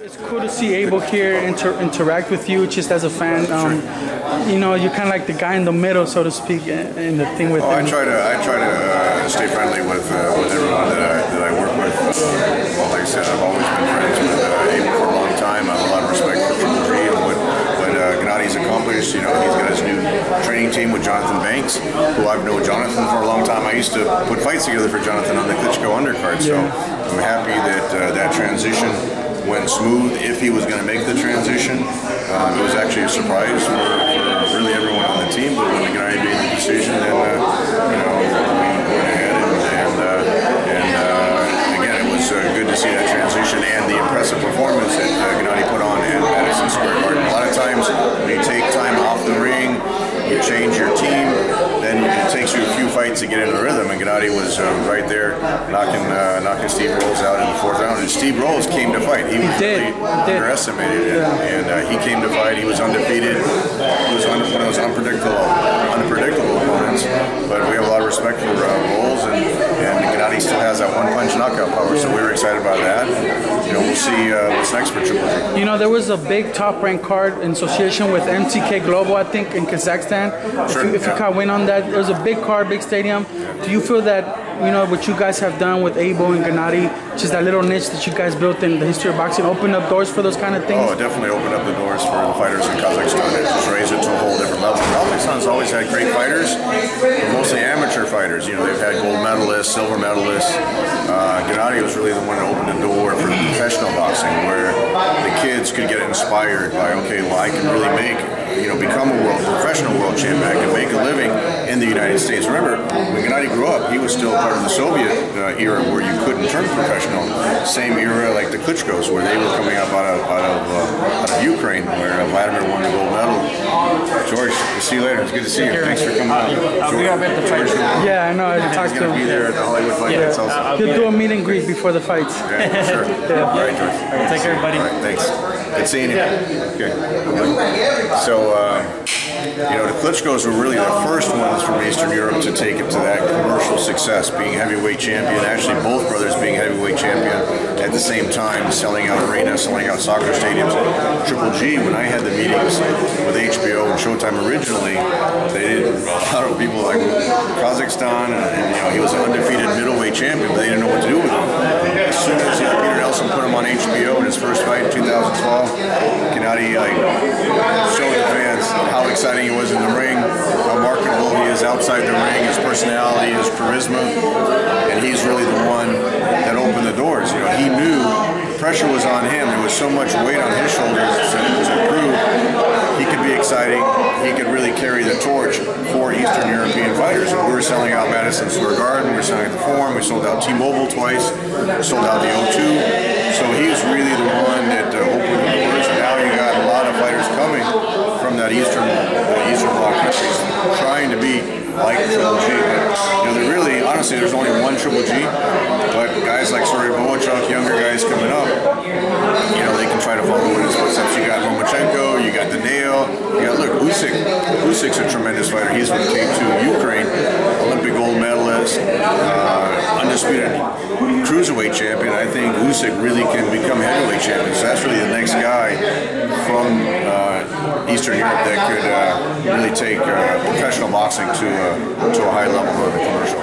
It's cool to see Abel here inter- interact with you just as a fan. Um, you know, you're kind of like the guy in the middle, so to speak, in the thing with Oh, I try to I try to uh, stay friendly with uh, with everyone that I, that I work with. Uh, well, like I said, I've always been friends with uh, Abel for a long time. I have a lot of respect for Triple G and what what uh, Gennady's accomplished. You know, he's got his new training team with Johnathon Banks, who I've known Johnathon for a long time. I used to put fights together for Johnathon on the Klitschko undercard, so I'm happy that uh, that transition went smooth. If he was going to make the transition, um, it was actually a surprise for, for really everyone on the team. But when the guy made the decision, then uh, you know we went ahead and and, uh, and uh, again, it was uh, good to see that transition and the impressive performance that uh, Gennady put on at Madison Square Garden. A lot of times when you take time off the ring, you change your team, then it takes you a few fights to get into the rhythm. And Gennady was uh, right there knocking uh, knocking Steve Rolls out in the fourth round. And Steve Rolls came to fight. He was did. really He did. underestimated, and, and uh, he came to fight. He was undefeated. He was un- one of those unpredictable, unpredictable opponents. But we have a lot of respect for uh, Rolls, and, and Gennady still has that one punch knockout power. So we were excited about that. You know, we'll see uh, what's next for Triple G. You know, there was a big top ranked card in association with MTK Global, I think, in Kazakhstan. If you, if you yeah. win on that, it was a big card, big stadium. Do you feel that, you know, what you guys have done with Abel and Gennady, just that little niche that you guys built in the history of boxing, opened up doors for those kind of things? Oh, it definitely opened up the doors for the fighters in Kazakhstan. It just raised it to a whole different level. Kazakhstan's always had great fighters, mostly amateur fighters. You know, they've had gold medalists, silver medalists. Uh, Gennady was really the one that opened the door professional boxing, where the kids could get inspired by, okay, well, I can really make, you know, become a world professional world champion. I can make a living in the United States. Remember, when Gennady grew up, he was still part of the Soviet uh, era where you couldn't turn professional. Same era like the Klitschko's, where they were coming up out of out of, uh, out of Ukraine, where uh, Vladimir won the gold medal. George, we'll see you later. It's good to see you. Thanks for coming out. I'll be up at the fight. Yeah, I know. I He's talked to going to be there at the Hollywood Fight yeah. also. I'll He'll do a meet and greet before the fights. Yeah, sure. All right, George. All right, take care, buddy. All right, thanks. Good seeing you. Okay. So, uh, you know, the Klitschko's were really the first ones from Eastern Europe to take it to that commercial success, being heavyweight champion. Actually, both brothers being heavyweight champion at the same time, selling out arenas, selling out soccer stadiums. Triple G, when I had the meetings with HBO and Showtime originally, they didn't. A lot of people like Kazakhstan, and, and you know, he was an undefeated middleweight champion, but they didn't know what to do with him. As soon as uh, Peter Nelson put him on HBO in his first fight in 2012, Gennady like showed the fans how exciting he was in the ring, how marketable he outside the ring, his personality, his charisma, and he's really the one that opened the doors. You know, he knew pressure was on him. There was so much weight on his shoulders to, to prove he could be exciting. He could really carry the torch for Eastern European fighters. We were selling out Madison Square Garden. We were selling at the Forum. We sold out T-Mobile twice. We sold out the O2. So he's really the one that uh, opened the doors. And now you got a lot of fighters coming from that Eastern uh, Eastern Bloc countries trying to be like Triple G. But, you know, really, honestly, there's only one Triple G. But guys like Serhii Bohachuk, younger guys coming up, you know, they can try to follow in his footsteps. You got Lomachenko, you got Daniel, you got, look, Usyk. Usyk's a tremendous fighter. He's from K2 Ukraine, uh, undisputed cruiserweight champion. I think Usyk really can become heavyweight champion. So that's really the next guy from uh, Eastern Europe that could uh, really take uh, professional boxing to, uh, to a high level the commercial.